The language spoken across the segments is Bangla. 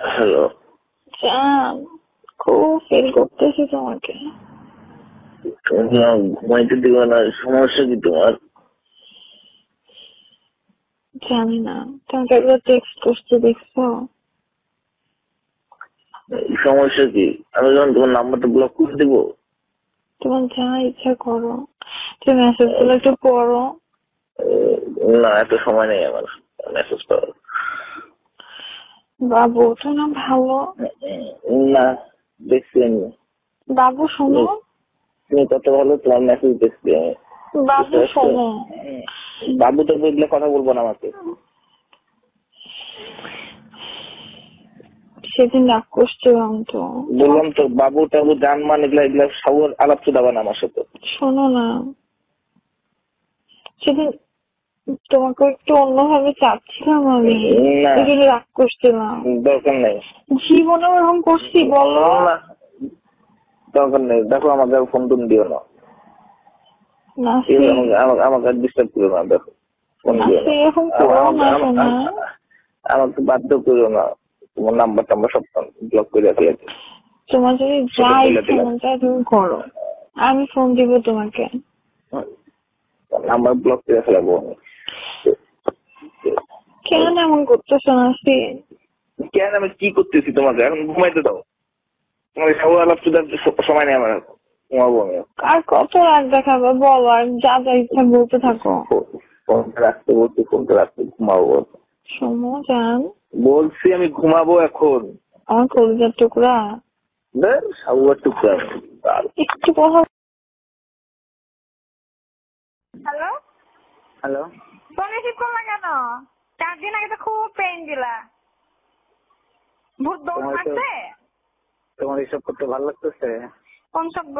হ্যালো চান খুব ফিল করতেছি তোমাকে। ঘুমাইতে দিব না সমস্যা কি তোমার? জানি না। তোমাকে একবার টেক্সট করতে দেখছ? সমস্যা কি? আমি যখন তোমার নাম্বারটা ব্লক করে দেবো। তোমার যা ইচ্ছা করো। তুমি মেসেজগুলো একটু পড়ো। না এত সময় নেই আমার মেসেজ করার বাবু তো না ভালো। না দেখছি আমি। বাবু শোনো। তুমি কত ভালো তোমার মেসেজ দেখছি আমি। বাবু শোনো। বাবু তো বুঝলে কথা বলব না আমাকে। সেদিন রাগ করছিলাম তো। বললাম তো বাবু টাবু জানমান এগুলা এগুলা সব আলাপ চুদাবা না আমার সাথে। শোনো না। সেদিন তোমাকে একটু অন্যভাবে চাচ্ছিলাম আমি। এই জন্য রাগ করছিলাম। দরকার নেই। জীবনে ওরকম করছি বলো? দরকার নেই। দেখো আমাকে ফোন টোন দিও না। আমাকে ডিস্টার্ব করো না দেখো। ফোন না, দিও আমাকে- বাধ্য করো না। তোমার নাম্বার টাম্বার সব ব্লক করে তোমার যদি যা ইচ্ছা তুমি করো। আমি ফোন দিব তোমাকে। নাম্বার ব্লক করে ফেলাবো আমি। কেন এমন করতেছো না কেন আমি কি করতেছি তোমাকে? এখন ঘুমাইতে দাও। তোমার সব আলাপ সময় নেই আমার। ঘুমাবো আমি। আর কত রাগ দেখাবে? বলো আর যা যা ইচ্ছা বলতে থাকো। ফোনটা রাখতে বলছি ফোনটা রাখতে ঘুমাবো। বলছি আমি ঘুমাবো এখন। আমার কলিজার টুকরা। টুকরা। একটু কথা হ্যালো? হ্যালো? ফোন রিসিভ করলা কেন? চার দিন আগে তো খুব পেইন দিলা। ভূত দৌড় মারছে? তোমার এসব করতে ভালো লাগতেছে? কোন শব্দ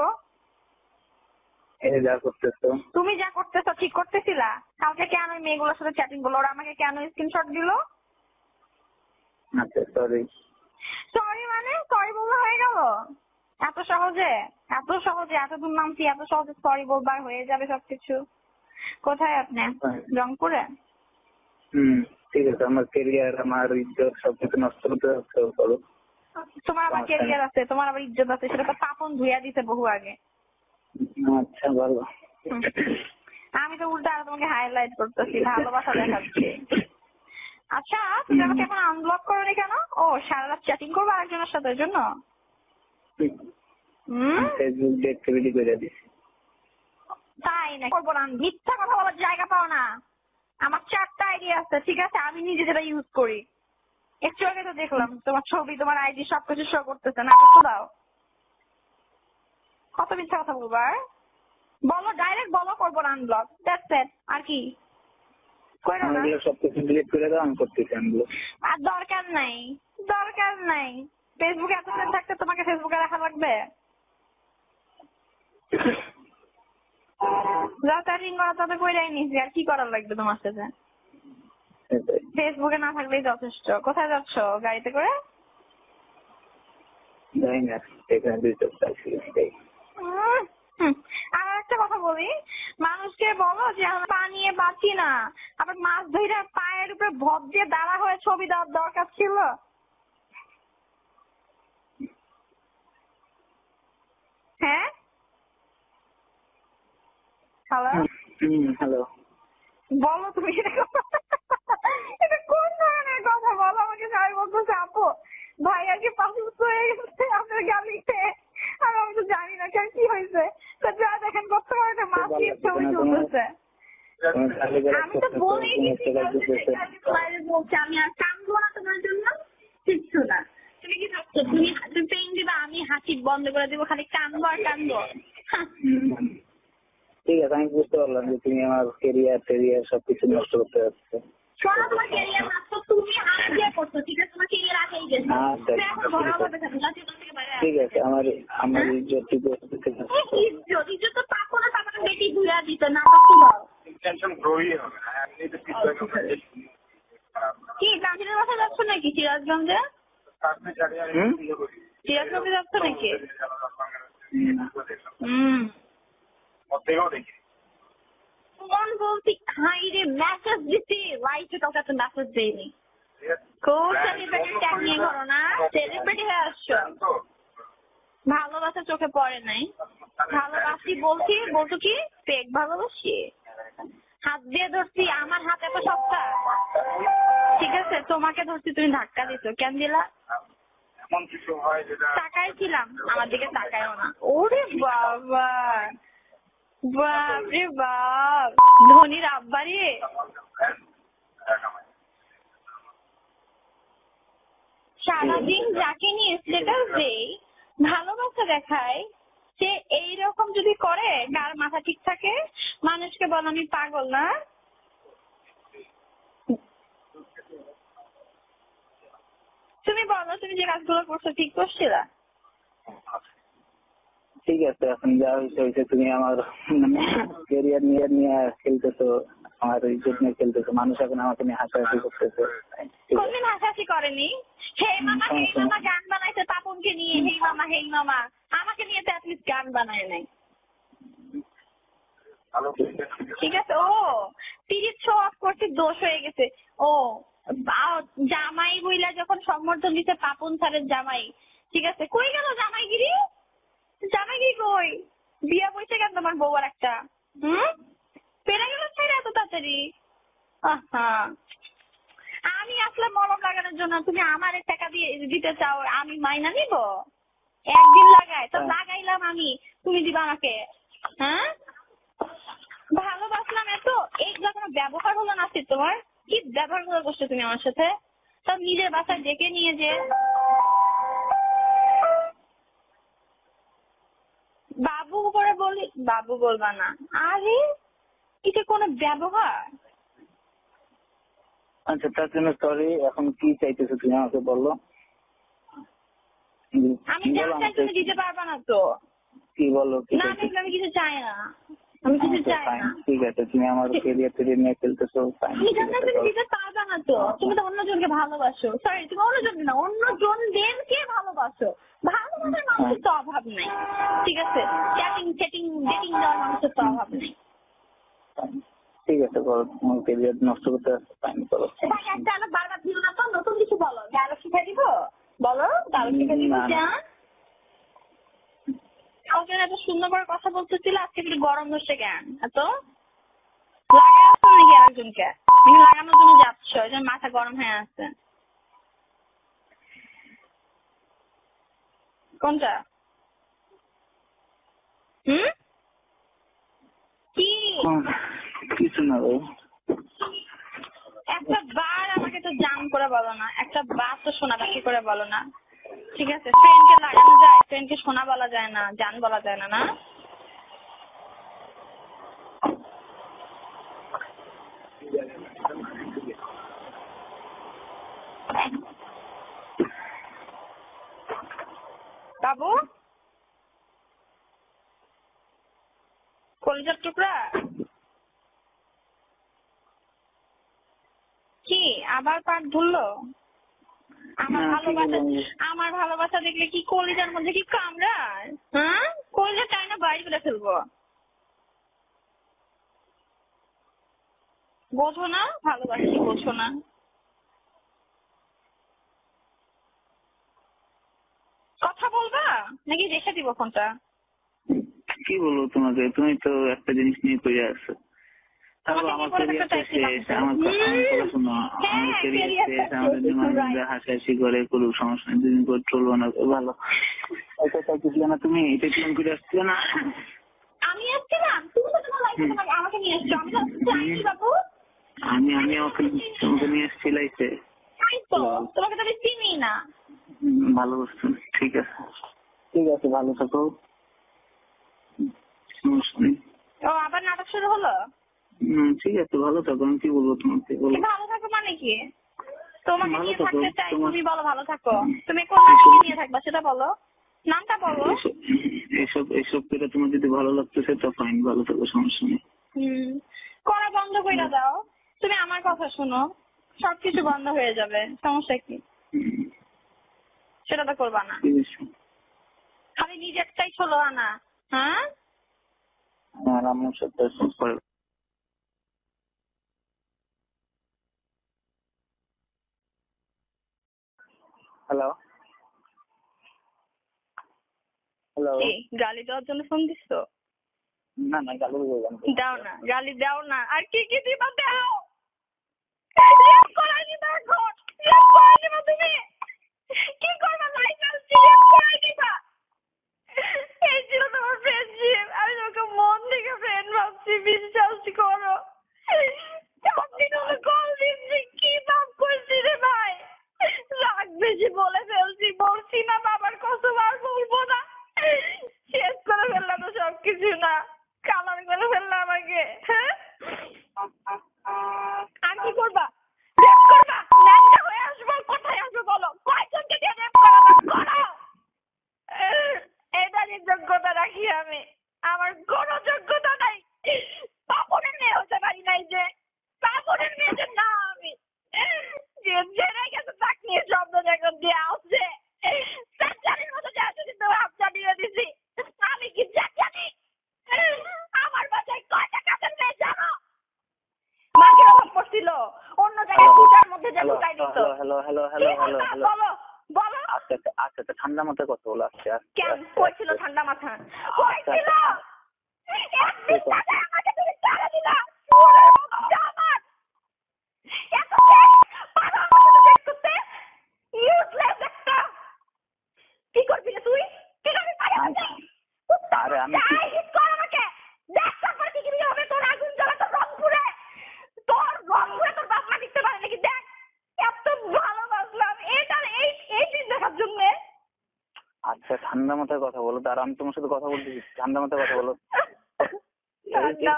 যা করতেছো। তুমি যা করতেছো ঠিক করতেছিলা? কালকে কেন ওই মেয়েগুলোর সাথে চ্যাটিং করল ওরা আমাকে কেন স্ক্রিনশট দিল? আচ্ছা সরি সরি মানে? সরি বললে হয়ে গেল? এত সহজে? এত সহজে? এত দূর নামছি? এত সহজে সরি বলবার হয়ে যাবে সবকিছু? কোথায় আপনি? রংপুরে? হুম ঠিক আছে আমার কেরিয়ার আমার ইজ্জত সবকিছু নষ্ট করতে যাচ্ছে করো। তোমার আবার কেরিয়ার আছে তোমার আবার ইজ্জত আছে সেটা তো পাপন ধুইয়া দিছে বহু আগে। আচ্ছা ভালো। আমি তো উল্টা আরও তোমাকে হাইলাইট করতেছি ভালোবাসা দেখাচ্ছি। আচ্ছা তুমি আমাকে এখন আনব্লক করোনি কেন? ও সারা রাত চ্যাটিং করব আরেকজনের সাথে জন্য? হুম? ফেসবুক অ্যাক্টিভিটি করে দিছি। তাই না করব না মিথ্যা কথা বলার জায়গা পাও না। আমার চারটা আইডি আছে ঠিক আছে? আমি নিজে যেটা ইউজ করি। একটু আগে তো দেখলাম তোমার ছবি তোমার আইডি সবকিছু শো করতেছে। না তো দাও। কত মিথ্যা কথা বলবা আর? বলো ডাইরেক্ট বলো করব না আনব্লক দ্যাটস ইট আর কি? সবকিছু ডিলিট করে দাও আমি করতেছি আর দরকার নাই। দরকার নাই। ফেসবুকে এত ফ্রেন্ড থাকতে তোমাকে ফেসবুকে রাখা লাগবে? করা তবে কইরাই নিছি আর কি করার লাগবে তোমার সাথে। ফেসবুকে না থাকলেই যথেষ্ট। কোথায় যাচ্ছ গাড়িতে করে। আর একটা কথা বলি। মানুষকে বলো যে আমরা পা নিয়ে বাঁচি না। আবার মাছ ধরে পায়ের উপরে ভর দিয়ে দাঁড়া হয়ে ছবি দেওয়ার দরকার ছিল। হ্যাঁ? হ্যালো হ্যালো বলো তুমি এটা কোন ধরনের কথা? বলো আমাকে সবাই বলতেছে আপু ভাই আর কি পাসপোর্ট হয়ে গেছে আপনার গাড়িতে আর আমি তো জানি না কেন কি হয়েছে? তো যা দেখেন কত করে একটা মাছ দিয়ে ছবি তুলতেছে। আমি তো বলেই বাইরে বলছি। আমি আর কান্দবো না তোমার জন্য। কিচ্ছু না। তুমি কি ভাবছ? তুমি তুমি পেন দিবা আমি হাসি বন্ধ করে দেবো খালি কান্দবো আর কান্দবো। ঠিক আছে আমি বুঝতে পারলাম যে তুমি আমার কেরিয়ার টেরিয়ার সবকিছু নষ্ট করতে যাচ্ছে। শোনো তোমার ক্যারিয়ার মাত্র তুমি হাত করছ ঠিক আছে? তোমার ক্যারিয়ার আগেই গেছে। আচ্ছা, এখন বাইরে ঠিক আছে আমার আমার ইজ্জত ঠিক আছে আসো। ইজ্জত ইজ্জত তো পাবো না তারপরে বেটি ঘুরে দিত না তো তো দাও কি গান্ধীর বাসায় যাচ্ছ নাকি সিরাজগঞ্জে? সিরাজগঞ্জে যাচ্ছ নাকি? দিছি লাইফে কাউকে একটা মেসেজ দেয়নি। খুব সেলিব্রিটি ট্যাগ নিয়ে করো না। সেলিব্রিটি হয়ে আসছো। ভালোবাসা চোখে পড়ে নাই। ভালোবাসি বলছি বলতো কি? পেক ভালোবাসি। হাত দিয়ে ধরছি আমার হাত এত শক্তা। ঠিক আছে তোমাকে ধরছি তুমি ধাক্কা দিছো। কেন দিলা? এমন কিছু হয় যেটা তাকাই ছিলাম আমার দিকে তাকায়ও না। ওরে বাবা। বাপ রে বাপ। ধনির আব্বা রে সারাদিন যাকে নিয়ে স্টেটাস দেই, ভালোবাসা দেখায়, সে এইরকম যদি করে, কার মাথা ঠিক থাকে? মানুষকে বল, আমি পাগল না? তুমি বলো, তুমি যে কাজগুলো করছ, ঠিক করছিলা? ঠিক আছে এখন যা হয়েছে হয়েছে তুমি আমার মানে ক্যারিয়ার নিয়ে নিয়ে খেলতেছো আমার ইজ্জত নিয়ে খেলতেছো মানুষ এখন আমাকে নিয়ে হাসাহাসি করতেছে। কোনদিন হাসাহাসি করেনি? হে মামা হে মামা গান বানাইছে তাপনকে নিয়ে হে মামা হে মামা। আমাকে নিয়ে তো অ্যাটলিস্ট গান বানায় নাই। ঠিক আছে ও তিরিশ শো অফ করছে দোষ হয়ে গেছে। ও জামাই বইলা যখন সম্বর্ধন দিতে পাপন স্যারের জামাই। ঠিক আছে কই গেল জামাইগিরি? জামাইগিরি কই? বিয়া বইছে কেন তোমার বউ আর একটা? হুম? পেরে গেল ছেড়ে এত তাড়াতাড়ি? আহা। আমি আসলে মলম লাগানোর জন্য তুমি আমার টাকা দিয়ে দিতে চাও আমি মাইনা নিব? একদিন লাগাই তো লাগাইলাম আমি তুমি দিবা আমাকে। হ্যাঁ? ভালোবাসলাম এত এইগুলো কোনো ব্যবহার হলো না তোমার? কি ব্যবহার করে করছ তুমি আমার সাথে? সব নিজের বাসায় ডেকে নিয়ে যে। বাবু করে বলি বাবু বলবা না। আরে এটা কোনো ব্যবহার? আচ্ছা তার জন্য সরি এখন কি চাইতেছো তুমি আমাকে বলল আমি যা চাই তুমি দিতে পারবা না তো। কি বলো না আমি কিছু চাই না। আমি কিছু চাই না। ঠিক আছে তুমি আমার ক্যারিয়ার টেরিয়ার নিয়ে খেলতেছো আমি তুমি বলো। দিতে পারবা না তো। তুমি তো অন্যজনকে ভালোবাসো। সরি তুমি অন্যজনকে না অন্যজনদেরকে ভালোবাসো। ভালোবাসার মানুষের তো অভাব নাই ঠিক আছে? চ্যাটিং চ্যাটিং ডেটিং দেওয়ার মানুষের তো অভাব নেই। ঠিক আছে করো তোমার ক্যারিয়ার নষ্ট করতে ফাইন করো বারবার দিও না তো নতুন কিছু বলো। ডায়লগ শিখে দিব বলো ডায়লগ শিখে দিব না। যা কাউকে এত সুন্দর করে কথা বলতেছিল আজকে একটু গরম ধরছে কেন? এত? লাগাই আসছো নাকি আরেকজনকে? তুমি লাগানোর জন্য যাচ্ছ এই জন্য মাথা গরম হয়ে আছে। কোনটা? হুম? কি? কিছু না একটা বার আমাকে তো জান করে বলো না একটা বার তো সোনা রাখি করে বলো না। ঠিক আছে ফ্রেন্ডকে লাগানো যায় ফ্রেন্ডকে সোনা বলা যায় না, জান বলা যায় না না? বাবু? কলিজার টুকরা? কি, আবার পাট ধরলো? আমার ভালোবাসা আমার ভালোবাসা দেখলে কি কলিজার মধ্যে কি কামড়ায়? হ্যাঁ? কলিজা চাই না বাইরে করে ফেলব। বোঝো না? ভালোবাসি বোঝো না। কথা বলবা? নাকি রেখে দিব ফোনটা? কি বলব তোমাকে? তুমি তো একটা জিনিস নিয়ে করে আসছো হাসাহাসি করে করুক সমস্যা নেই দুদিন করে চলবো না ভালো। এটা চাইতেছিলে না তুমি এটা প্ল্যান করে আসছিলে না? আমি আসছিলাম তুমি তো তোমার আমাকে নিয়ে এসছো আমি তো আমি আমি আমাকে তোমাকে নিয়ে এসেছি লাইফে তো তোমাকে তো আমি চিনি না। ভালো করছ ঠিক আছে। ঠিক আছে ভালো থাকো। সমস্যা নেই। ও আবার নাটক শুরু হলো? ঠিক আছে ভালো থাকো আমি কি বলব তোমাকে? বলো। ভালো থাকো মানে কি? তোমাকে নিয়ে থাকো, থাকতে চাই তুমি বলো ভালো থাকো। তুমি কোন নাটকে নিয়ে থাকবা সেটা বলো। নামটা বলো। এসব- এসব করে তোমার যদি ভালো লাগতেছে তো ফাইন ভালো থাকো সমস্যা নেই। হুম। করা বন্ধ করে দাও। তুমি আমার কথা শোনো। সবকিছু বন্ধ হয়ে যাবে। সমস্যা কি? সেটা তো করবা না। খালি নিজেরটাই ষোলো আনা। হ্যাঁ? আমার সাথে হ্যালো হ্যালো কি গালি দেওয়ার জন্য ফোন দিছো? না না গালি দাও না গালি দাও না। আর কি কি দিবা দাও? কি করবা লাইসেন্স দিবা এই ছিল তোমার ফ্রেন্ডশিপ আমি তোমাকে মন থেকে ফ্রেন্ড ভাবছি বিশ্বাস করো একদিন হলো কল দিচ্ছি কি পাপ করছি রে ভাই রাগ বেশি বলে ফেলছি বলছি না বাবার কসম আর বলব না শেষ করে ফেললাম তো সবকিছু না কালার করে ফেললাম আমাকে হ্যাঁ আর কি করবা রেপ করবা ন্যাংটা হয়ে আসব কোথায় আসব বলো কয়জনকে দিয়ে রেপ করাবা করো এটারই যোগ্যতা রাখি আমি আমার কোনো যোগ্যতা নাই পাপনের মেয়ে হতে পারি নাই যে পাপনের মেয়ে যে না আমি যে জেনে গেছে তাকে নিয়ে শব্দ যখন দিয়ে আসছে চাচারির মতো যাচ্ছে কিন্তু হাত চালিয়ে দিছি আমি কি চাচারি আমার বাসায় কয়টা কাজের মেয়ে জানো মাকে অভাব পড়ছিল অন্য জায়গায় পূজার মধ্যে যে হ্যালো ঢুকাই দিত হ্যালো হ্যালো হ্যালো বলো আচ্ছা আচ্ছা আচ্ছা আচ্ছা ঠান্ডা মাথায় কথা বলো কেন ছিল আচ্ছা। ঠান্ডা মাথা। একদিন তাকে আমাকে তুমি দিলা? কি করবি তুই? কি করবি আরে আমি তোর আগুন জ্বলা তোর রংপুরে। তোর তোর বাপ মা দিতে পারে নাকি? দেখ এত এটার এই এই দিন দেখার জন্যে। আচ্ছা ঠান্ডা মাথায় কথা বলো। তার আমি তোমার সাথে কথা বলতেছি। ঠান্ডা মাথায় কথা বলো? আচ্ছা,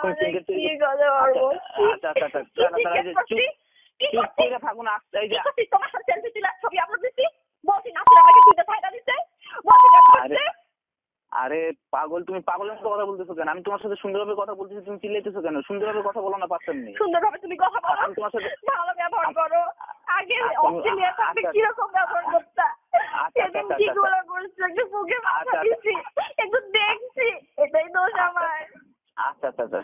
আচ্ছা, আচ্ছা, থাকুন আস্তে এই যে। তোমার সাথে ছবি? বলছি আমাকে ফায়দা? বলছি আরে পাগল তুমি পাগলের মতো কথা বলতেছো কেন? আমি তোমার সাথে সুন্দরভাবে কথা বলতেছি তুমি চিল্লাইতেছো কেন? সুন্দরভাবে কথা বলো না পারতেন নি? সুন্দরভাবে তুমি কথা বলো। তোমার সাথে- ভালো ব্যবহার করো। আগে আচ্ছা, অস্ট্রেলিয়া আচ্ছা, কীরকম ব্যবহার করতা আচ্ছা, সেদিন আচ্ছা, কি আচ্ছা, গুলো করছ একটু বুকে মাথা আচ্ছা, আচ্ছা। দিছি একটু দেখছি এটাই দোষ আমার আচ্ছা আচ্ছা আচ্ছা দাঁড়া, দাঁড়া, দাঁড়া।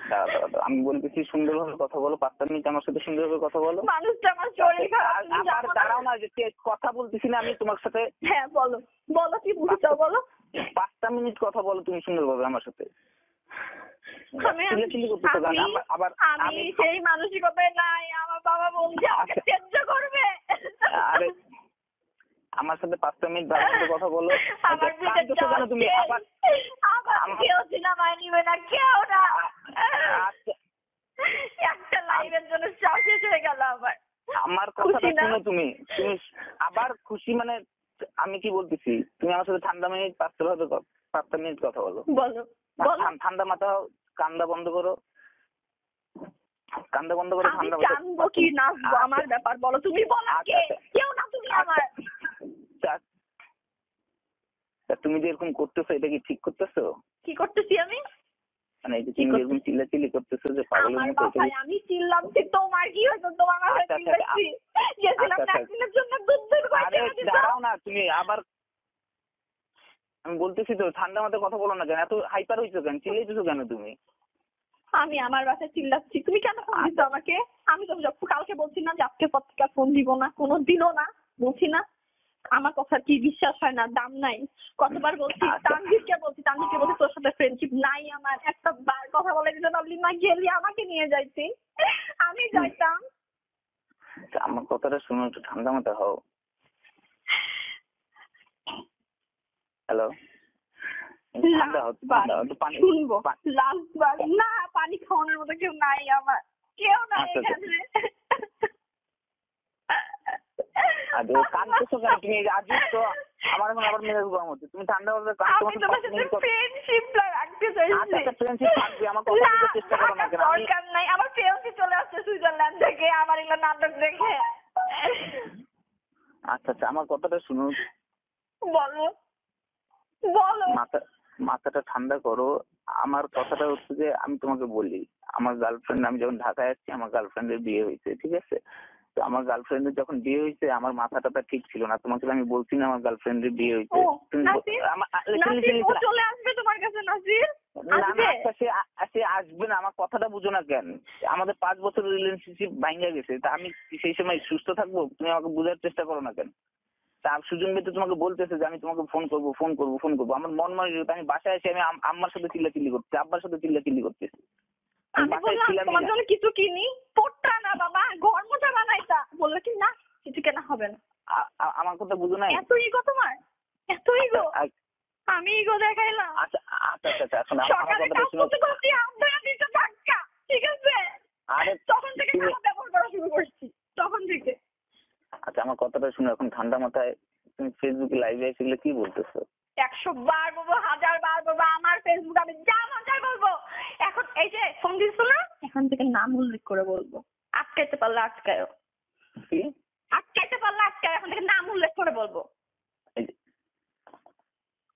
আমি বলতেছি সুন্দরভাবে কথা বলো পাঁচটা মিনিট আমার সাথে সুন্দরভাবে কথা বলো? মানুষটা আমার শরীর খারাপ আর- আমার দাঁড়াও না যে কথা বলতেছি না আমি তোমার সাথে হ্যাঁ বলো। বলো কি বুঝছ বলো। পাঁচটা মিনিট কথা বলো তুমি সুন্দরভাবে আমার সাথে। আমি সেই মানসিকতায় নাই আমার বাবা বলছে আমাকে আচ্ছা। ত্যায্য করবে। আরে আমার সাথে পাঁচটা মিনিট করে কথা বলো। আমার আচ্ছা, তুমি? আবার আমার- কেউ সিনেমায় নিবে না কেউ না। আচ্ছা একটা লাইভের জন্য শেষ হয়ে গেল আমার। আমার কথাটা শুনো তুমি। তুমি আবার খুশি মানে আমি কি বলতেছি? তুমি আমার সাথে ঠান্ডা মিনিট পাঁচটা ভাবে পাঁচটা মিনিট কথা বলো। ঠান্ডা মাথা কান্দা বন্ধ করো। কান্দা বন্ধ করো ঠান্ডা মাথা কি নাচবো আচ্ছা। আমার ব্যাপার বলো। তুমি বলো আচ্ছা, কে? আচ্ছা। কেউ না তুমি আমার। তুমি যে এরকম করতেছো এটা কি ঠিক করতেছো? কি করতেছি আমি? এই যে তুমি এরকম চিল্লাচিল্লি করতেছো যে পাগলের মতো আমি তোমার কি হয়েছে? তোমার আচ্ছা, আচ্ছা, চিল্লাচ্ছি গেছিলাম আচ্ছা। জন্য দুধ দুধ আরে দাঁড়াও না তুমি আবার আমি বলতেছি তো ঠান্ডা মাথায় কথা বলো না কেন? এত হাইপার হইছো কেন? চিল্লাইতেছো কেন তুমি? আমি আমার বাসায় চিল্লাচ্ছি। তুমি কেন ফোন দিছো আমাকে? আমি তো কালকে বলছি না যে আজকে পর থেকে ফোন দিব না কোনো দিনও না বলছি না। আমার কথা কি বিশ্বাস হয় না দাম নাই। কতবার বলছি আচ্ছা। তানভীরকে বলছি তানভীরকে বলছি তোর সাথে ফ্রেন্ডশিপ নাই আমার। একটা বার কথা বলে দিতে পারলি না গেলি আমাকে নিয়ে যাইতি। আমি যাইতাম। আমার কথাটা শুনো একটু ঠান্ডা মাথা হও। হ্যালো শুনব। পা- লাস্টবার। না পানি খাওয়ানোর মতো কেউ নাই আমার। কেউ নাই আচ্ছা, আচ্ছা। এখানে। আরে কাঁদতেছো কেন? তুমি এই যে আজকে তো আমার এখন আবার মেজাজ গরম হচ্ছে। তুমি ঠান্ডা হবে আমি তোমার সাথে ফ্রেন্ডশিপ রাখতে আচ্ছা চাইছি আচ্ছা ফ্রেন্ডশিপ থাকবে আমার কথা চেষ্টা করো না কেন? দরকার নাই। আমার চলে আসছে সুইজারল্যান্ড থেকে আমার এগুলো নাটক দেখে। আচ্ছা আচ্ছা আমার কথাটা শুনো। বলো। বলো। মাথা মাথাটা ঠান্ডা করো। আমার কথাটা হচ্ছে যে আমি তোমাকে বলি আমার গার্লফ্রেন্ড আমি যখন ঢাকায় আসছি আমার গার্লফ্রেন্ডের বিয়ে হয়েছে ঠিক আছে? আমার গার্লফ্রেন্ডের যখন বিয়ে হয়েছে আমার মাথাটা তা ঠিক ছিল না। তোমাকে আমি বলছি না আমার গার্লফ্রেন্ডের বিয়ে হয়েছে. চলে আসবে তোমার কাছে নাসির? সে আসবে না আমার কথাটা বুঝো না কেন? আমাদের পাঁচ বছর রিলেশনশিপ ভাঙ্গা গেছে তা আমি সেই সময় সুস্থ থাকব? তুমি আমাকে বোঝার চেষ্টা করো না কেন? তা তার সুজন ভাই তো তোমাকে বলতেছে যে আমি তোমাকে ফোন করব ফোন করব ফোন করব। আমার মন মনে আমি বাসায় এসে আমি আম- আম্মার সাথে চিল্লা চিল্লি করতেছি আব্বার সাথে চিল্লা চিল্লি করতেছি। আমি বললাম তোমার জন্য কিছু কিনি না বাবা ঘর মোছা বানাইতা। বলল কি না কিছু কেনা হবে না। আমার কথা বুঝো না এত ইগো তোমার? এত ইগো আমি ইগো দেখাইলাম। আচ্ছা আচ্ছা আচ্ছা আচ্ছা সকালে কাজ করতে করতে আপনারা দিতে ধাক্কা ঠিক আছে? আরে তখন থেকে খারাপ ব্যবহার করা শুরু করছি তখন থেকে। আচ্ছা আমার কথাটা শুনো এখন ঠান্ডা মাথায় তুমি ফেসবুকে লাইভে কি বলতেছো? একশো বার বলব হাজার বার বলব আমার ফেসবুক আমি যা মন চাই বলব। এখন এই যে ফোন দিচ্ছ না? এখান থেকে নাম উল্লেখ করে বলব। আটকাইতে পারলে আটকায়ও কি? আটকাইতে পারলে আটকায় এখন থেকে নাম উল্লেখ করে বলব।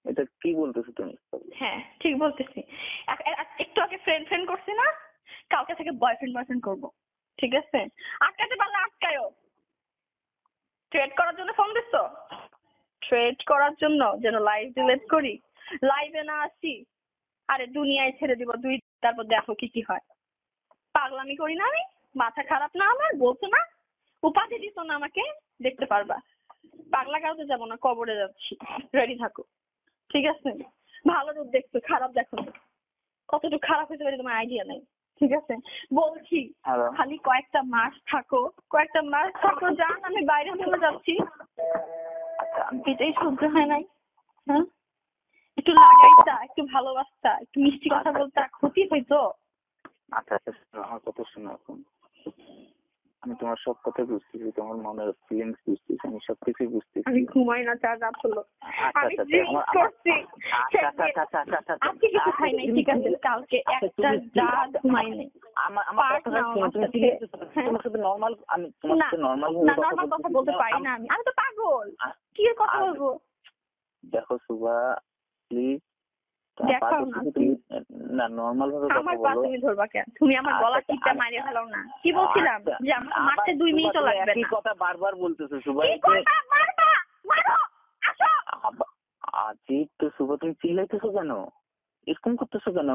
এটা কি বলতেছো তুমি? হ্যাঁ ঠিক বলতেছি। এক- এক- একটু আগে ফ্রেন্ড ফ্রেন্ড করছি না? কালকে থেকে বয়ফ্রেন্ড বয়ফ্রেন্ড করব। ঠিক আছে? আটকাতে পারলে আটকায়ও। ট্রেড করার জন্য ফোন দিচ্ছ ট্রেড করার জন্য যেন লাইভ ডিলেট করি। লাইভে না আসি। আরে দুনিয়ায় ছেড়ে দিব দুই তারপর দেখো কি কি হয়। পাগলামি করি না আমি? মাথা খারাপ না আমার বলছো না? উপাধি দিত না আমাকে দেখতে পারবা। পাগলা কাউতে যাব না কবরে যাচ্ছি। রেডি থাকো। ঠিক আছে? ভালো রূপ দেখছ খারাপ দেখো। কতটুকু খারাপ হতে পারে তোমার আইডিয়া নেই। ঠিক আছে? বলছি খালি কয়েকটা মাস থাকো। কয়েকটা মাস থাকো যান আমি বাইরে চলে যাচ্ছি। আচ্ছা আমি- এটাই সহ্য হয় নাই। হ্যাঁ? একটু লাগাইতা একটু ভালোবাসতা একটু মিষ্টি কথা বলতা ক্ষতি হইতো? আচ্ছা আচ্ছা আমার কথা শোনো এখন। আমি তোমার সব কথা বুঝতেছি তোমার মনের ফিলিংস বুঝতেছি আমি সবকিছুই বুঝতেছি। আমি ঘুমাই না চার রাত হলো আচ্ছা, আমি আচ্ছা, ড্রিঙ্ক আমার- করছি আচ্ছা, আচ্ছা, আচ্ছা, আচ্ছা, আচ্ছা, আচ্ছা, আজকে কিছু আচ্ছা, খাই নাই ঠিক আছে কালকে আচ্ছা, একটা রাত ঘুমাই নাই। আমার আমার শোনো, তুমি? হ্যাঁ। তোমার সাথে নর্মাল আমি তোমার সাথে নর্মাল না নর্মাল কথা বলতে পারি না আমি। আমি তো পাগল। কি কথা বলব? দেখো সুভা প্লিজ দেখাও না, না নর্মাল ভাবে আমার পা তুমি ধরবা কেন? তুমি আমার গলা আচ্ছা, টিপটা আচ্ছা, ফেলাও না। কি বলছিলাম? আচ্ছা, যে আমার মারতে দুই সুভা, লাগবে একই কথা বারবার বলতেছো সুভা কি এতে মারবা মারো আসো। আজিব তো সুভা তুমি চিল্লাইতেছো কেন? এরকম করতেছো কেন?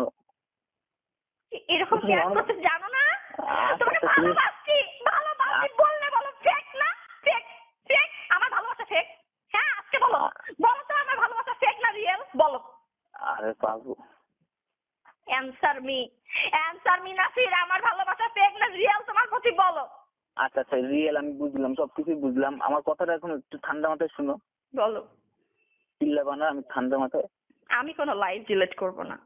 এরকম তুমি কেন করতে জানো না? তোমাকে তুমি- ভালোবাসছি। ভালোবাসছি। বললে বলো ফেক না? ফেক ফেক আমার ভালোবাসা ফেক হ্যাঁ আজকে বলো। বলো তো আমার ভালোবাসা ফেক না রিয়েল বলো। আরে পাবো answer me answer me Nasir আমার ভালোবাসা ফেক না রিয়েল তোমার প্রতি বলো। আচ্ছা আচ্ছা রিয়েল আমি বুঝলাম সবকিছুই বুঝলাম। আমার কথাটা এখন একটু ঠান্ডা মাথায় শুনো। বলো। চিল্লাবা না আমি ঠান্ডা মাথায়। আমি কোনো লাইভ ডিলেট করব না।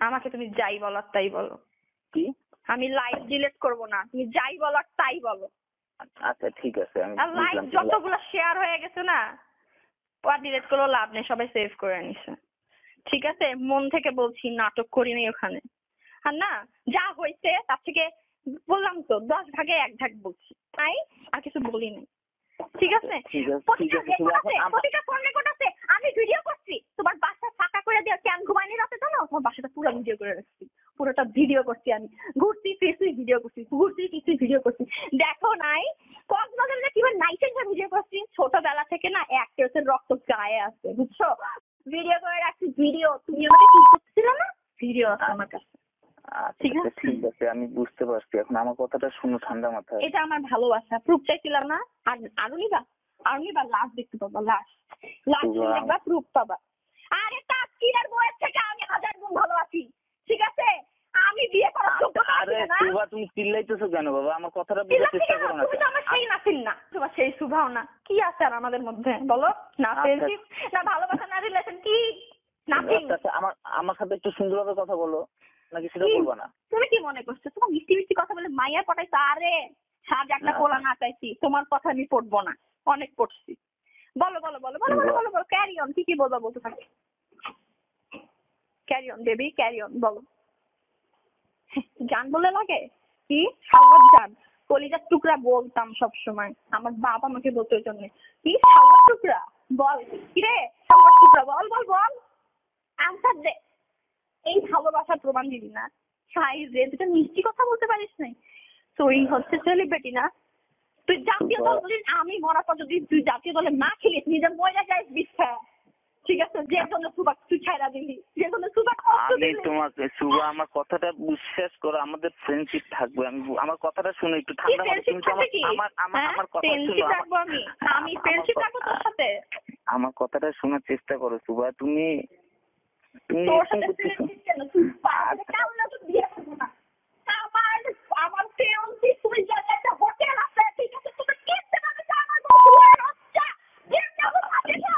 আমাকে তুমি যাই বলার তাই বলো। কি? আমি লাইভ ডিলেট করব না। তুমি যাই বলার তাই বলো। আচ্ছা ঠিক আছে আমি লাইভ যতগুলো শেয়ার হয়ে গেছে না ডিলেট করেও লাভ নেই সবাই সেভ করে নিছে। ঠিক আছে? মন থেকে বলছি নাটক করিনি ওখানে। আর না যা হয়েছে তার থেকে বললাম তো দশ ভাগে এক ভাগ বলছি। তাই আর কিছু বলি নাই। ঠিক আছে? প্রতিটা ফোন রেকর্ড আছে আমি ভিডিও করছি তোমার বাসা ফাঁকা করে দিয়ে কেন ঘুমাইনি রাতে জানো? তোমার বাসাটা পুরো ভিডিও করে রাখছি। পুরোটা ভিডিও করছি আমি। ঘুরছি ফিরছি ভিডিও করছি ঘুরছি ফিরছি ভিডিও করছি। দেখো নাই কক্সবাজারে কীভাবে নাইটের ভিডিও করছি ছোটবেলা থেকে না এক রক্ত গায়ে আছে বুঝছ? ভিডিও করে রাখছি ভিডিও তুমি আমাকে কি করছিলে না? ভিডিও আছে আমার কাছে। আচ্ছা ঠিক আচ্ছা, আছে? ঠিক আছে আমি বুঝতে পারছি। এখন আমার কথাটা শুনো ঠান্ডা মাথায়। এটা আমার ভালোবাসা। প্রুফ চাইছিলাম না। আর আরও নিবা আরও নিবা লাশ দেখতে পাবা লাশ লাশ দেখবা প্রুফ পাবা। আরে তাস্কিরের বউয়ের থেকে আমি হাজার গুণ ভালোবাসি। ঠিক আছে? আমি বিয়ে করার আচ্ছা, আরে না। সুভা তুমি চিল্লাইতেছো কেন বাবা? আমার কথাটা বোঝার চেষ্টা করো না তুমি তো আমার সেই না। সেই সুভাও না। কি আছে আর আমাদের মধ্যে? বলো। না আচ্ছা। ফ্রেন্ডশিপ না ভালোবাসা না রিলেশন কি? নাথিং আচ্ছা, আচ্ছা, আমার আমার সাথে একটু সুন্দরভাবে কথা বলো। নাকি সেটা? বলবা না? তুমি কি মনে করছ? তোমার মিষ্টি মিষ্টি কথা বলে মাইয়া পটাইছো? আরে সাজ একটা। কোলা না চাইছি। তোমার কথা আমি পড়ব না। অনেক পড়ছি। বলো বলো বলো বলো বলো বলো বলো। ক্যারি অন কি কি বলব বলতে থাকি। Carry on baby carry on বলো। জান বলে লাগে? কি? সাগর জান। কলিজার টুকরা বলতাম সব সময় আমার বাবা আমাকে বলতো ওই জন্য। কি? সাগর টুকরা? বল। কি রে সাগর টুকরা? বল বল বল। আনসার দে। এই ভালোবাসার প্রমাণ দিবি না। সাই রে তুই তো মিষ্টি কথা বলতে পারিস নাই? তুই হচ্ছে সেলিব্রিটি না? তুই জাতীয় দল বলিস আমি মরার পর যদি তুই জাতীয় দলে না খেলিস নিজের মজা যাইস বিশ্বে ঠিক আছে যে জন্য সুবাক তুই ছাইরা দিলি যে জন্য সুবাক আমি তোমাকে শুভ আমার কথাটা বিশ্বাস করো আমাদের ফ্রেন্ডশিপ থাকবে আমি আমার কথাটা শুনো একটু ঠান্ডা মাথায়। তুমি থাকবে আমার আমার হ্যাঁ? আমার কথা ফ্রেন্ডশিপ শুনো আমি। আমি ফ্রেন্ডশিপ রাখব তোর সাথে। আমার কথাটা শোনার চেষ্টা করো সুভা তুমি তুমি তোর সাথে ফ্রেন্ডশিপ কেন? পারলে কাউকে তো বিয়ে করব না। আমার আমার ফ্রেন্ডশি তুই একটা হোটেল আছে ঠিক আছে তোকে কিনতে পারবে আমার বাচ্চা। বিয়ে কেমন আছে না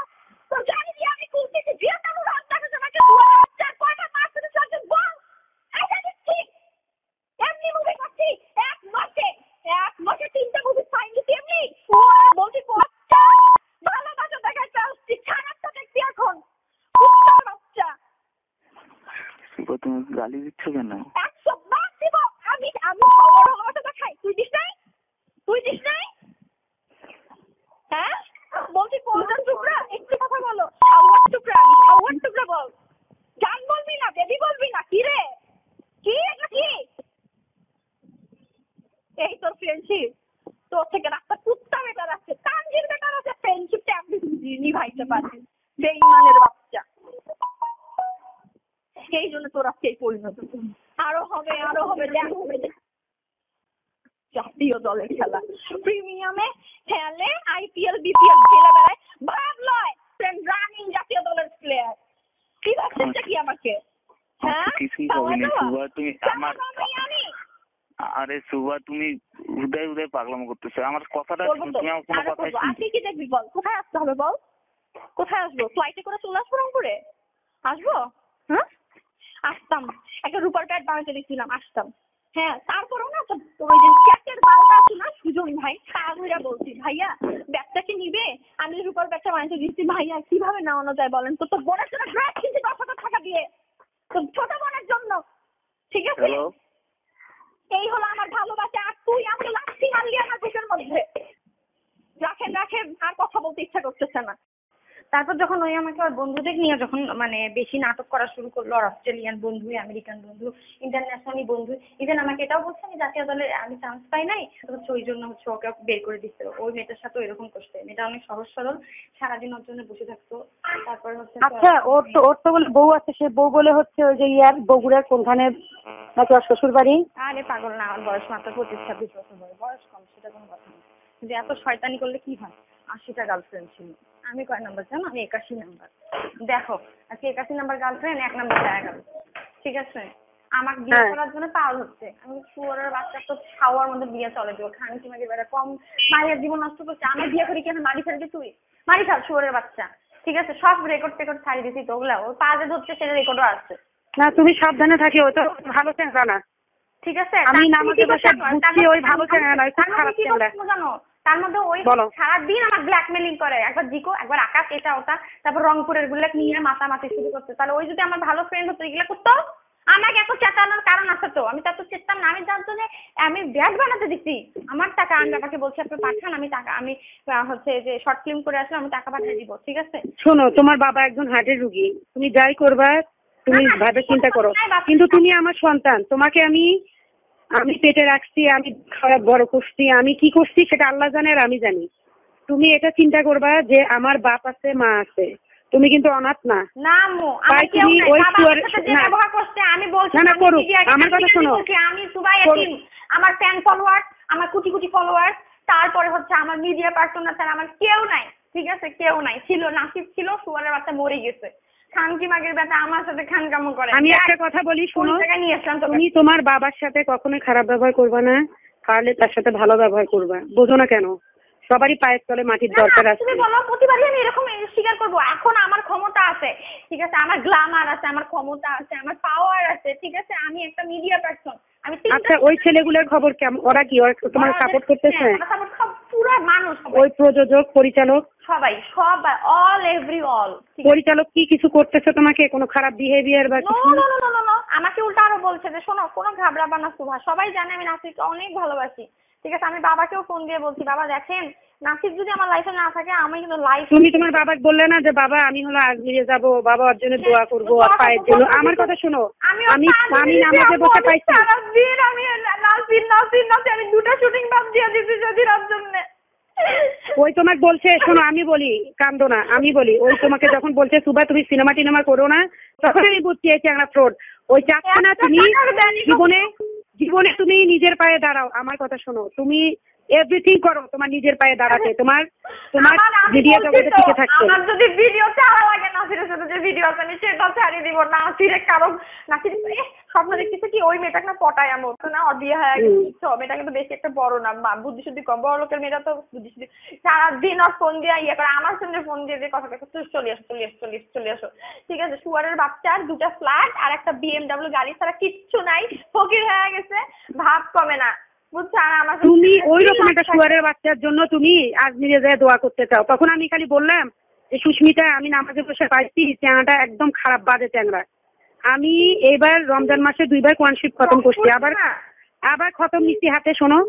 তো জানি যে আমি করতেছি বিয়ে কেমন রাস্তা আছে আমাকে দুয়ার বাচ্চা কয়টা মাস ধরে চলছে বল এটা ঠিক এমনি মুভি করছি এক মাসে এক মাসে তিনটা মুভি সাইন তেমনি বলছি বাচ্চা! ভালোবাসা দেখাইতে আসছি খারাপটা দেখছি এখন। বাচ্চা। তুমি গালি দিচ্ছ কেন? একশো বার দিব। আমি আমি খবর ভালোবাসা দেখাই তুই দিস নাই তুই দিস নাই হ্যাঁ বলছি কোনটার টুকরা একটু কথা বলো সাউয়ার টুকরা আমি সাউয়ার টুকরা বল জান বলবি না বেবি বলবি না কি রে কি এটা কি এই তোর ফ্রেন্ডশিপ তোর থেকে রাস্তা কুত্তা বেটার আছে তানজির বেটার আছে ফ্রেন্ডশিপটা আপনি নিভাইতে পারবেন বেইমানের বাচ্চা সেই জন্য তোর আজকে এই পরিণত আরও হবে আরও হবে দেখ হবে দেখ। জাতীয় খেলা। প্রিমিয়ামে খেলে আইপিএল বিপিএল খেলে বেড়ায়। ভাব লয় রানিং জাতীয় দলের প্লেয়ার কি ভাবছিস কি আমাকে? হ্যাঁ? কিছুই হবে না সুভা তুমি আমার আমি আমি আরে সুভা তুমি উদয় উদয় পাগলামো করতেছো। আমার কথাটা বলব শুনো, তো। তুমি আমার কোনো আরও কথাই করব শুনতে আজকে কি দেখবি বল? কোথায় আসতে হবে বল? কোথায় আসব? ফ্লাইটে করে চলে আসব রংপুরে? আসব? হ্যাঁ? আসতাম। একটা রূপার প্যাড বানাতে দিয়েছিলাম আসতাম। হ্যাঁ তারপরেও না ওই যে ক্যাটের বালটা আছে না সুজন ভাই। তা বলছি ভাইয়া ব্যাগটা কি নিবে? আমি রূপার ব্যাগটা বানাতে দিচ্ছি ভাইয়া কীভাবে নেওয়ানো যায় বলেন তো? তোর বোনের জন্য ড্রেস কিনছি দশ হাজার টাকা দিয়ে। তো ছোট বোনের জন্য। ঠিক আছে? এই হলো আমার ভালোবাসা। আর তুই আমাকে লাঠি মারলি আমার বুকের মধ্যে। রাখেন রাখেন আর কথা বলতে ইচ্ছা করতেছে না। তারপর যখন ওই আমাকে ওর বন্ধুদের নিয়ে যখন মানে বেশি নাটক করা শুরু করল আর অস্ট্রেলিয়ান বন্ধু আমেরিকান বন্ধু ইন্টারন্যাশনালি বন্ধু ইভেন আমাকে এটাও বলছে আমি জাতীয় দলে আমি চান্স পাই নাই হচ্ছে ওই জন্য হচ্ছে ওকে বের করে দিচ্ছে। ওই মেয়েটার সাথে এরকম করছে। মেয়েটা অনেক সহজ সরল সারাদিন ওর জন্য বসে থাকতো। তারপর হচ্ছে আচ্ছা ওর তো ওর তো বলে বউ আছে সে বউ বলে হচ্ছে ওই যে ইয়ার বগুড়ার কোনখানে নাকি ওর শ্বশুর বাড়ি আরে পাগল না আমার বয়স মাত্র পঁচিশ ছাব্বিশ বছর বয়স। বয়স কম সেটা কোনো কথা না যে এত শয়তানি করলে কি হয়? আশিটা গার্লফ্রেন্ড ছিল। আমি কয় নাম্বার জানো? আমি একাশি নাম্বার। দেখো আজকে একাশি নাম্বার গার্লফ্রেন্ড এক নাম্বার দেখা গেল। ঠিক আছে? আমাকে বিয়ে হ্যাঁ। করার জন্য পাগল হচ্ছে। আমি শুয়ারের বাচ্চা তো খাওয়ার মধ্যে বিয়ে চলে যাব খানি কি মাঝে বেড়া কম। মায়ের জীবন নষ্ট করছে। আমি বিয়ে করি কেন মারি ফেলবি তুই? মারি খাও শুয়ারের বাচ্চা। ঠিক আছে? সব রেকর্ড টেকর্ড ছাড়ি দিছি তো ওগুলা ওর পা যে ধরছে সেটা রেকর্ডও আছে। না তুমি সাবধানে থাকি ও তো ভালো চেঙ্গা না। ঠিক আছে? আমি নামাজে বসে? ওই ভালো চ্যাংড়া নয়, খুব খারাপ। জানো? তার মধ্যে ওই সারাদিন আমার ব্ল্যাকমেলিং করে। একবার জিকো একবার আকাশ এটা ওটা তারপর রংপুরেরগুলা নিয়ে মাতামাতি শুরু করতে। তাহলে ওই যদি আমার ভালো ফ্রেন্ড হতো এগুলো করতো? আমাকে এত চেতানোর কারণ আছে তো। আমি তো এত চেতাম না। আমি জানতো যে আমি ব্যাগ বানাতে দিচ্ছি আমার টাকা আমি বাবাকে বলছি আপনি পাঠান আমি টাকা আমি হচ্ছে যে শর্ট ফিল্ম করে আসলে আমি টাকা পাঠিয়ে দিব ঠিক আছে? শোনো তোমার বাবা একজন হার্টের রুগী। তুমি যাই করবা তুমি ভাবে চিন্তা করো। কিন্তু তুমি আমার সন্তান। তোমাকে আমি আমি পেটে রাখছি আমি খারাপ বড় করছি আমি কি করছি সেটা আল্লাহ জানে আর আমি জানি। তুমি এটা চিন্তা করবা যে আমার বাপ আছে মা আছে। তুমি কিন্তু অনাথ না। না আম্মু আমার কেউ নাই। বাবা আমার সাথে যে ব্যবহার করছে আমি বলছি না, না, করুক। আমার কথা শোনো। আমি সুবাই। এতিম আমার ফ্যান ফলোয়ার আমার কোটি কোটি ফলোয়ার তারপরে হচ্ছে আমার মিডিয়া পার্সন আছে আমার কেউ নাই। ঠিক আছে? কেউ নাই। ছিল নাসিব ছিল সুয়ারের বাচ্চা মরে গেছে। খানকি মাগের বেটা আমার সাথে খানকামো করে। আমি একটা কথা বলি শোনো। তুমি তোমার বাবার সাথে কখনো খারাপ ব্যবহার করবা না পারলে তার সাথে ভালো ব্যবহার করবা। বোঝো না কেন? সবারই পায়ের তলে মাটির দরকার আছে। তুমি বলো প্রতিবারই আমি এরকম স্বীকার করব। এখন আমার ক্ষমতা আছে ঠিক আছে? আমার গ্লামার আছে আমার ক্ষমতা আছে আমার পাওয়ার আছে ঠিক আছে? আমি একটা মিডিয়া পার্সন আচ্ছা ওই ছেলেগুলোর খবর কেমন ওরা কি ওরা তোমার সাপোর্ট করতেছে? হ্যাঁ, পুরো মানুষ ওই প্রযোজক পরিচালক? সবাই সব অল এভরি অল পরিচালক কি কিছু করতেছে তোমাকে? কোনো খারাপ বিহেভিয়ার বা কিছু? নো নো নো নো আমাকে উল্টা আরও বলছে যে শোনো কোনো ঘাবড়াবা না সুভা। সবাই জানে আমি নাসিরকে অনেক ভালোবাসি। ঠিক আছে আমি বাবাকেও ফোন দিয়ে বলছি বাবা দেখেন নাসির যদি আমার লাইফে না থাকে আমি কিন্তু লাইফ তুমি তোমার বাবাকে বললে না যে বাবা আমি হলো আজমিরে যাব বাবা ওর জন্য দোয়া করব আর পায়ের জন্য। আমার কথা শোনো আমি আমি নামাজে বসে পাইছি সারাদিন আমি নাসির নাসির নাসির আমি দুটো শুটিং বাদ দিয়ে দিছি যদি রাত জন্য। ওই তোমাকে বলছে শোনো আমি বলি কান্দো না আমি বলি ওই তোমাকে যখন বলছে সুবা তুমি সিনেমা টিনেমা করো না তখন আমি বুঝছি এই চ্যাংড়া ফ্রড। ওই চাচ্ছে না তুমি জীবনে জীবনে তুমি নিজের পায়ে দাঁড়াও আমার কথা শোনো তুমি এভরিথিং করো তোমার নিজের পায়ে দাঁড়াতে তোমার তোমার আমার- ভিডিও জগতে টিকে থাকতে। আমার যদি ভিডিও ছাড়া লাগে নাসিরের সাথে যে ভিডিও আছে আমি সেটা ছাড়িয়ে দিব। নাসিরের কারণ নাসির এ, স্বপ্ন দেখতেছে কি ওই মেয়েটাকে না পটায় আমার তো না ওর বিয়ে হয়ে গেছে মেয়েটা কিন্তু বেশি একটা বড় না। মা- বুদ্ধি শুদ্ধি কম। বড় লোকের মেয়েটা তো বুদ্ধি শুদ্ধি সারাদিন ওর ফোন দিয়ে ইয়ে করে আমার সঙ্গে ফোন দিয়ে দিয়ে কথা কথা তুই চলে আসো চলে আসো চলে আসো চলে আসো। ঠিক আছে শুয়ারের বাচ্চার দুটা ফ্ল্যাট আর একটা বিএমডাব্লিউ গাড়ি ছাড়া কিচ্ছু নাই ফকির হয়ে গেছে ভাব কমে না। তুমি ওই রকম একটা শুয়ারের বাচ্চার জন্য তুমি আজমিরে যায় দোয়া করতে চাও। তখন আমি খালি বললাম যে সুস্মিতা আমি নামাজে বসে পাইছি চ্যাংড়াটা একদম খারাপ বাজে চ্যাংড়া আমি এবার রমজান মাসে দুইবার কোয়ানশিপ খতম করছি। আবার আবার খতম নিচ্ছি হাতে শোনো।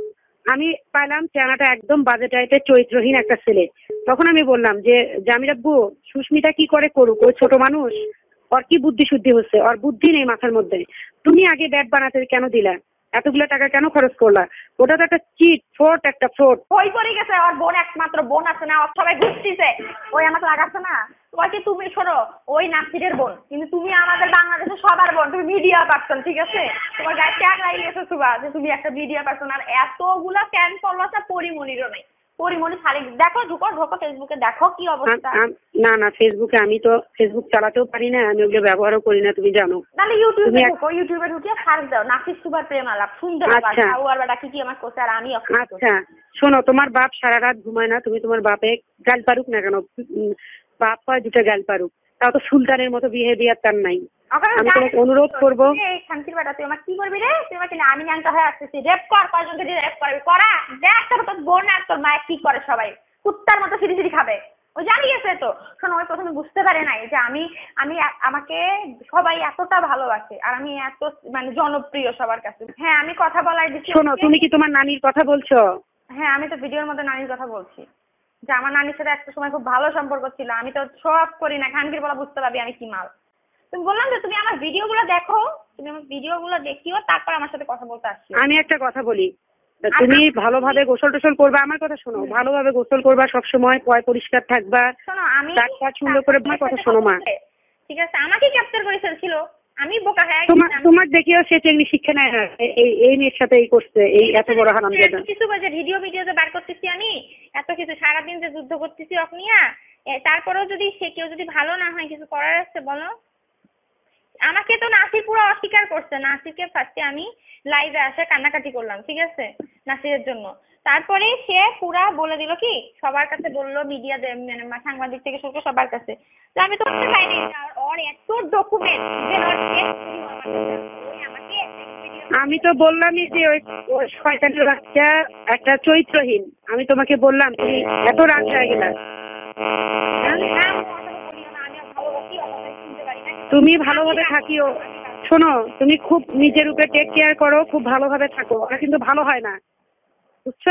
আমি পাইলাম চ্যাংড়াটা একদম বাজে টাইপের চরিত্রহীন একটা ছেলে। তখন আমি বললাম যে জামির আব্বু সুস্মিতা কি করে করুক? ওই ছোট মানুষ ওর কি বুদ্ধি শুদ্ধি হচ্ছে? ওর বুদ্ধি নেই মাথার মধ্যে। তুমি আগে ব্যাট বানাতে কেন দিলা? এতগুলো টাকা কেন খরচ করলা? ওটা তো একটা চিট ফ্রড একটা ফ্রড ওই পড়ে গেছে আর বোন, একমাত্র বোন আছে না ওর সবাই ঘুরতিছে। ওই আমাকে লাগাচ্ছে না। তোমাকে তুমি শোনো, ওই নাসিরের বোন। কিন্তু তুমি আমাদের বাংলাদেশে সবার বোন, তুমি মিডিয়া পার্সন ঠিক আছে? তোমার গায়ে ট্যাগ লাগিয়ে গেছে সুবা যে তুমি একটা মিডিয়া পার্সন আর এতগুলা ফ্যান ফলোয়ার্স পরিমণিরও নেই। পরিমণি খালি দেখো ঢুকো ঢুকো ফেসবুকে দেখো কি অবস্থা। না না ফেসবুকে আমি তো ফেসবুক চালাতেও পারি না আমি ওগুলো ব্যবহারও করি না তুমি জানো। তাহলে ইউটিউবে ঢুকো ইউটিউবে ঢুকিয়ে সার্চ দাও। নাসির সুবার প্রেম আলাপ পাবা। আচ্ছা। ও আর বেটা কি কি আমার কোসে আর আমি আচ্ছা শোনো তোমার বাপ সারা রাত ঘুমায় না তুমি তোমার বাপে গাল পারুক না কেন? বাপ হয় দুটো গাল পারুক। তাও তো সুলতানের মতো বিহেভিয়ার তার নাই। আমি তোমাকে অনুরোধ করব। শান্তির বেটা তুই আমার কি করবি রে? তুই আমাকে আমি ন্যাংটা হয়ে আসতেছি। রেপ কর রেপ করবি? করা দেখ তোর তোর বোন আর তোর মায়ের কি করে সবাই? কুত্তার মতো সিঁড়ি সিঁড়ি খাবে। ও জানি গেছে তো। শোনো ওই প্রথমে বুঝতে পারে নাই যে আমি আমি আমাকে সবাই এতটা ভালোবাসে আর আমি এত মানে জনপ্রিয় সবার কাছে। হ্যাঁ আমি কথা বলাই দিচ্ছি। শোনো তুমি কি তোমার নানির কথা বলছো? হ্যাঁ আমি তো ভিডিওর মধ্যে নানির কথা বলছি। যে আমার নানির সাথে একটা সময় খুব ভালো সম্পর্ক ছিল। আমি তো সব করি না। খানকির বলা বুঝতে পারবি আমি কি মাল। তুমি বললাম যে তুমি আমার ভিডিওগুলো দেখো তুমি আমার ভিডিওগুলো দেখিও তারপর আমার সাথে কথা বলতে আসছি আমি একটা কথা বলি। তুমি ভালোভাবে গোসল টোসল করবা আমার কথা শোনো। ভালোভাবে গোসল করবা সবসময় পয় পরিষ্কার থাকবা শোনো আমি দাঁত সুন্দর করে আমার কথা শোনো মা। ঠিক আছে আমাকে ক্যাপচার করে ফেলছিল। আমি বোকা হয়ে তোমার তোমার দেখিও সে চেংড়ি শিক্ষা নেয় না। এই- এই মেয়ের সাথে এই করছে এই এত বড় হারাম এত কিছু যে ভিডিও ভিডিও যে বার করতেছি আমি এত কিছু সারাদিন যে যুদ্ধ করতেছি অপনিয়া তারপরেও যদি সে কেউ যদি ভালো না হয় কিছু করার আছে বলো? আমাকে তো নাসির পুরো অস্বীকার করছে। নাসিরকে ফার্স্টে আমি লাইভে আসে কান্নাকাটি করলাম ঠিক আছে? নাসিরের জন্য। তারপরে সে পুরা বলে দিল কি সবার কাছে বলল মিডিয়া মানে সাংবাদিক থেকে শুরু করে সবার কাছে। তো আমি তো পাইনি ওর এত ডকুমেন্ট আমি তো বললামই যে ওই ওই শয়তানের বাচ্চা একটা চরিত্রহীন। আমি তোমাকে বললাম তুমি এত রাগ হয়ে গেলা হ্যাঁ? নাম অথবা করিও না, আমি ভালোবাসি, অথবা শুনতে পারি না। তুমি ভালোভাবে থাকিও। শোনো তুমি খুব নিজের উপরে টেক কেয়ার করো খুব ভালোভাবে থাকো। ওরা কিন্তু ভালো হয় না। বুঝছ?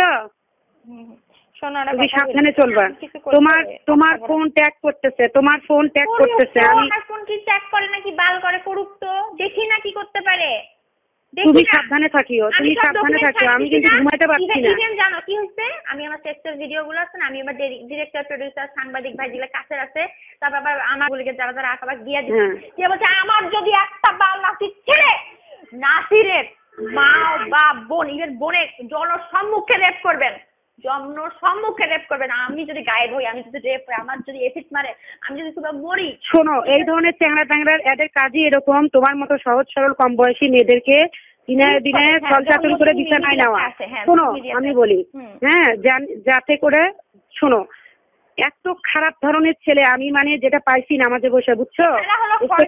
তুমি সাবধানে। চলবা। তোমার তোমার ফোন ট্যাগ করতেছে। তোমার ফোন ট্যাগ করতেছে। আমি ফোন কি ট্যাগ করে নাকি বাল করে? করুক তো। দেখি না কি করতে পারে। তুমি। সাবধানে থাকিও তুমি সাবধানে থাকিও আমি কিন্তু না। ঘুমাইতে পারছি না even জানো কি হয়েছে আমি আমার টেক্সটের ভিডিও গুলো আছে না আমি এবার ডিরেক্টর প্রডিউসার সাংবাদিক ভাই যেগুলো কাছের আছে তারপর আবার আমার গুলিকে যারা যারা আঁকাবাক দিয়ে দিচ্ছে হ্যাঁ। যে বলছে আমার যদি একটা বাল নাসির ছেলে নাসিরের মা বা বোন ইভেন বোনের জনসম্মুখে রেপ করবেন জনসম্মুখে রেপ করবেন আমি যদি গায়েব হই আমি যদি রেপ হই আমার যদি এসিড মারে আমি যদি শুধু মরি শোনো এই ধরনের চ্যাংড়া ট্যাংরার এদের কাজই এরকম তোমার মতো সহজ সরল কম বয়সী মেয়েদেরকে দিনে দিনে হ্যাঁ, চলচাচল করে বিছানায় নেওয়া। হ্যাঁ, শোনো আমি বলি। হ্যাঁ যাতে করে শোনো এত খারাপ ধরনের ছেলে আমি মানে যেটা পাইছি নামাজে বসে বুঝছ?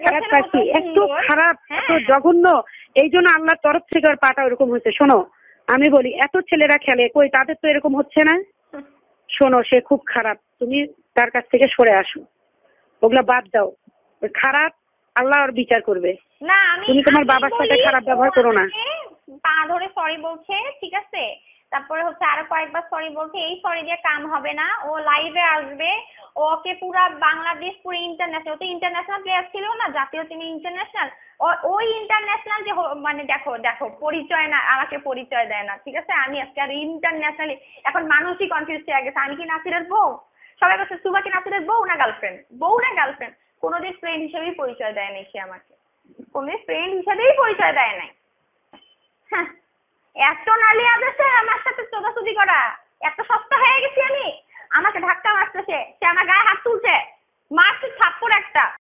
খারাপ পাইছি এত খারাপ হ্যাঁ। এত জঘন্য। এই জন্য আল্লাহর তরফ থেকে ওর পাটা ওরকম হয়েছে। শোনো আমি বলি এত ছেলেরা খেলে কই তাদের তো এরকম হচ্ছে না? শোনো সে খুব খারাপ। তুমি তার কাছ থেকে সরে আসো। ওগুলা বাদ দাও। খারাপ আল্লাহ ওর বিচার করবে। না আমি তুমি তোমার বাবার সাথে খারাপ ব্যবহার করো না। পা ধরে সরি বলছে ঠিক আছে? তারপরে হচ্ছে আরও কয়েকবার সরি বলছে এই সরি দিয়ে কাম হবে না ও লাইভে আসবে ওকে পুরা বাংলাদেশ পুরো ইন্টারন্যাশনাল তো ইন্টারন্যাশনাল প্লেয়ার ছিল না জাতীয় টিমে ইন্টারন্যাশনাল ওই ইন্টারন্যাশনাল যে মানে দেখো দেখো পরিচয় না আমাকে পরিচয় দেয় না ঠিক আছে? আমি আজকে আর ইন্টারন্যাশনালি এখন মানুষই কনফিউজ হয়ে গেছে আমি কি নাসিরের বউ? সবাই বলছে সুবা কি নাসিরের বউ না গার্লফ্রেন্ড বউ না গার্লফ্রেন্ড কোনোদিন ফ্রেন্ড হিসেবেই পরিচয় দেয় নাই সে আমাকে। কোনোদিন ফ্রেন্ড হিসেবেই পরিচয় দেয় নাই। এত নালি আদেশে আমার সাথে চোদাচুদি করা। এত সস্তা হয়ে গেছি আমি। আমাকে ধাক্কা মারতেছে, সে আমার গায়ে হাত তুলছে। মারছে থাপ্পড় একটা।